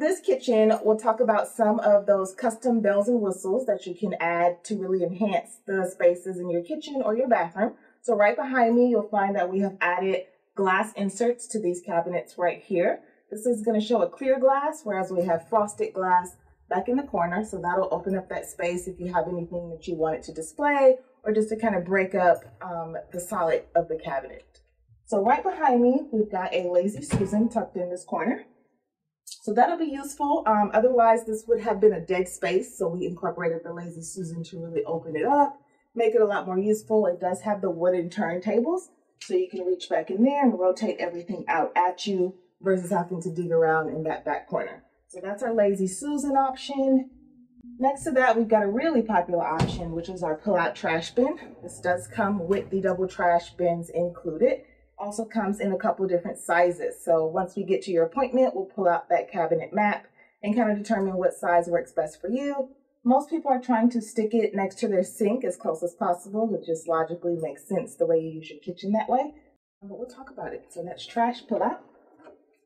this kitchen, we'll talk about some of those custom bells and whistles that you can add to really enhance the spaces in your kitchen or your bathroom. So right behind me, you'll find that we have added glass inserts to these cabinets right here. This is going to show a clear glass, whereas we have frosted glass back in the corner. So that'll open up that space if you have anything that you wanted to display or just to kind of break up um, the solid of the cabinet. So right behind me, we've got a Lazy Susan tucked in this corner. So that'll be useful. Um, otherwise, this would have been a dead space. So we incorporated the Lazy Susan to really open it up, make it a lot more useful. It does have the wooden turntables. So you can reach back in there and rotate everything out at you versus having to dig around in that back corner. So that's our Lazy Susan option. Next to that, we've got a really popular option, which is our pull-out trash bin. This does come with the double trash bins included also comes in a couple different sizes. So once we get to your appointment, we'll pull out that cabinet map and kind of determine what size works best for you. Most people are trying to stick it next to their sink as close as possible, which just logically makes sense the way you use your kitchen that way. But we'll talk about it. So that's trash pull out.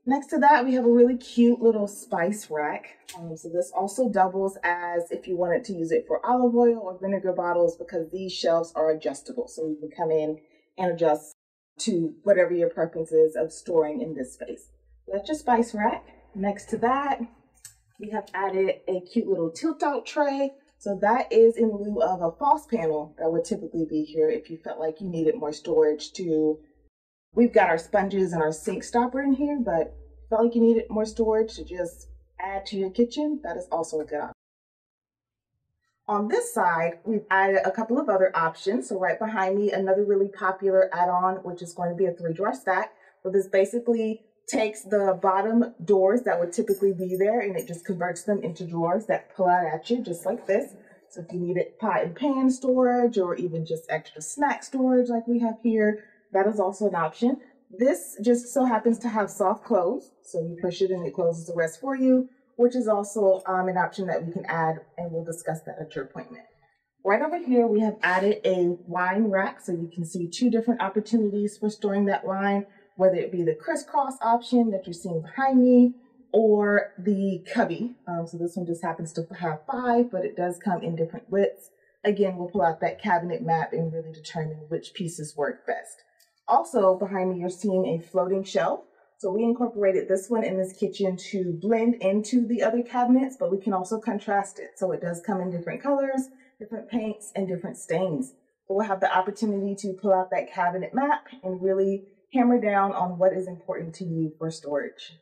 Next to that, we have a really cute little spice rack. Um, so this also doubles as if you wanted to use it for olive oil or vinegar bottles because these shelves are adjustable. So you can come in and adjust to whatever your preference is of storing in this space. That's your spice rack. Next to that, we have added a cute little tilt out tray. So that is in lieu of a false panel that would typically be here if you felt like you needed more storage to, we've got our sponges and our sink stopper in here, but felt like you needed more storage to just add to your kitchen, that is also a good option. On this side, we've added a couple of other options. So right behind me, another really popular add-on, which is going to be a three drawer stack. So this basically takes the bottom doors that would typically be there and it just converts them into drawers that pull out at you just like this. So if you needed pot and pan storage or even just extra snack storage like we have here, that is also an option. This just so happens to have soft close. So you push it and it closes the rest for you which is also um, an option that we can add, and we'll discuss that at your appointment. Right over here, we have added a wine rack, so you can see two different opportunities for storing that wine, whether it be the crisscross option that you're seeing behind me, or the cubby. Um, so this one just happens to have five, but it does come in different widths. Again, we'll pull out that cabinet map and really determine which pieces work best. Also, behind me, you're seeing a floating shelf. So we incorporated this one in this kitchen to blend into the other cabinets, but we can also contrast it. So it does come in different colors, different paints, and different stains. But we'll have the opportunity to pull out that cabinet map and really hammer down on what is important to you for storage.